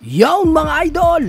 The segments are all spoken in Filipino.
Yo mga idol!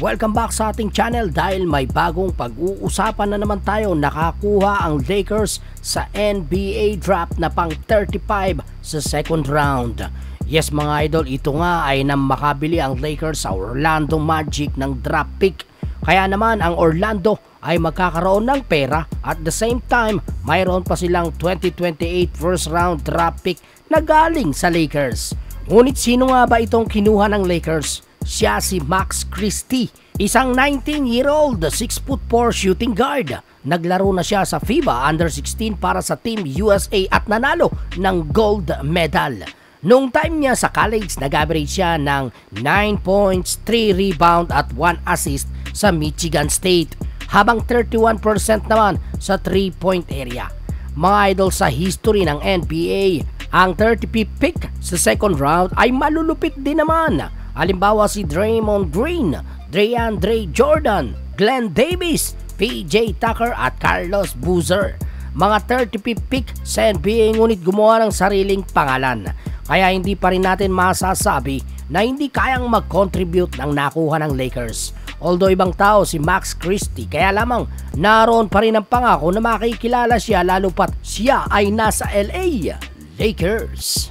Welcome back sa ating channel dahil may bagong pag-uusapan na naman tayo nakakuha ang Lakers sa NBA draft na pang 35 sa second round. Yes mga idol, ito nga ay nang makabili ang Lakers sa Orlando Magic ng draft pick. Kaya naman ang Orlando ay magkakaroon ng pera at the same time mayroon pa silang 2028 first round draft pick na galing sa Lakers. Ngunit sino nga ba itong kinuha ng Lakers? Siya si Max Christie, isang 19-year-old 6'4 shooting guard. Naglaro na siya sa FIBA Under-16 para sa Team USA at nanalo ng gold medal. Noong time niya sa college, nag-average siya ng 9 points, 3 rebound at 1 assist sa Michigan State, habang 31% naman sa 3-point area. Mga idol sa history ng NBA, ang 30 pick sa second round ay malulupit din naman Halimbawa si Draymond Green, DeAndre Jordan, Glenn Davis, PJ Tucker at Carlos Boozer. Mga 30 pick sa NBA ngunit gumawa ng sariling pangalan. Kaya hindi pa rin natin masasabi na hindi kayang mag-contribute ng nakuha ng Lakers. Although ibang tao si Max Christie kaya lamang naroon pa rin ang pangako na makikilala siya lalo pat siya ay nasa LA Lakers.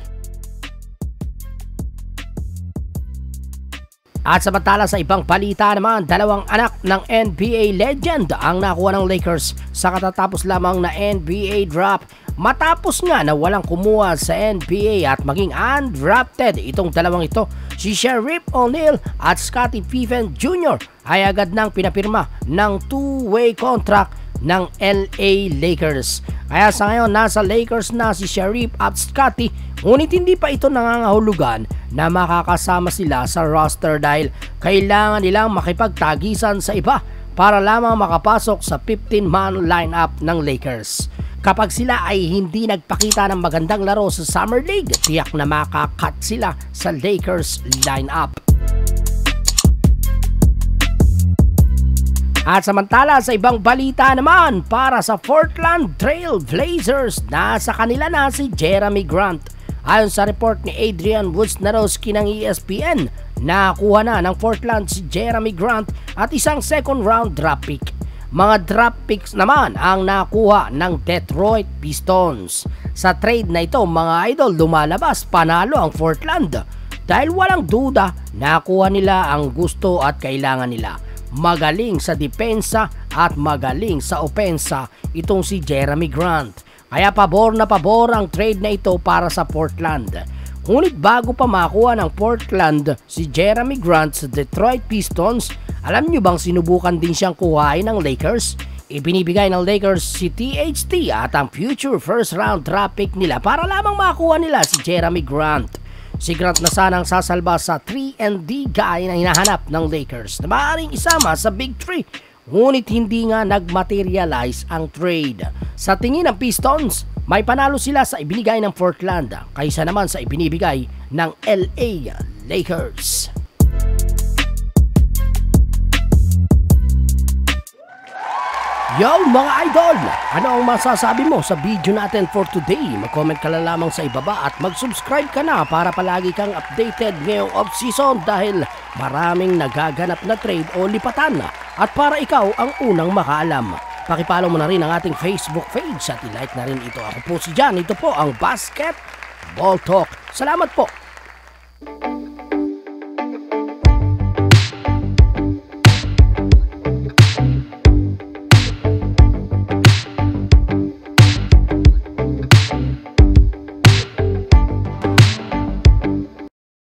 At samantala sa ibang balita naman, dalawang anak ng NBA legend ang nakuha ng Lakers sa katatapos lamang na NBA draft. Matapos nga na walang kumuha sa NBA at maging undrafted itong dalawang ito, si Sharif O'Neal at Scottie Pippen Jr. ay agad nang pinapirma ng two-way contract ng LA Lakers. Kaya sa ngayon nasa Lakers na si Sharif at Scottie ngunit hindi pa ito nangangahulugan na makakasama sila sa roster dahil kailangan nilang makipagtagisan sa iba para lamang makapasok sa 15-man lineup ng Lakers. Kapag sila ay hindi nagpakita ng magandang laro sa Summer League, tiyak na makakat sila sa Lakers lineup. At samantala sa ibang balita naman para sa Portland Trail Blazers, nasa kanila na si Jeremy Grant Ayon sa report ni Adrian Wojnarowski ng ESPN, nakuha na ng Portland si Jeremy Grant at isang second round draft pick. Mga draft picks naman ang nakuha ng Detroit Pistons. Sa trade na ito mga idol lumalabas panalo ang Portland dahil walang duda nakuha nila ang gusto at kailangan nila. Magaling sa depensa at magaling sa opensa itong si Jeremy Grant. Kaya pabor na pabor ang trade na ito para sa Portland. Ngunit bago pa makuha ng Portland si Jeremy Grant sa Detroit Pistons, alam nyo bang sinubukan din siyang kuhain ng Lakers? Ibinibigay ng Lakers si THT at ang future first round draft pick nila para lamang makuha nila si Jeremy Grant. Si Grant na sanang sasalba sa 3 D guy na hinahanap ng Lakers na maaaring isama sa Big 3 ngunit hindi nga nagmaterialize ang trade. Sa tingin ng Pistons, may panalo sila sa ibinigay ng Portland kaysa naman sa ibinibigay ng LA Lakers. Yo mga idol! Ano ang masasabi mo sa video natin for today? Mag-comment ka lang lamang sa ibaba at mag-subscribe ka na para palagi kang updated ngayong off-season dahil maraming nagaganap na trade o lipatan at para ikaw ang unang makaalam. Pakipalo mo na rin ang ating Facebook page at i-like na rin ito. Ako po si Jan, ito po ang Basketball Talk. Salamat po